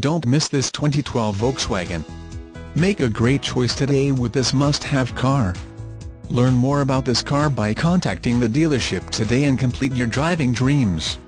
Don't miss this 2012 Volkswagen. Make a great choice today with this must-have car. Learn more about this car by contacting the dealership today and complete your driving dreams.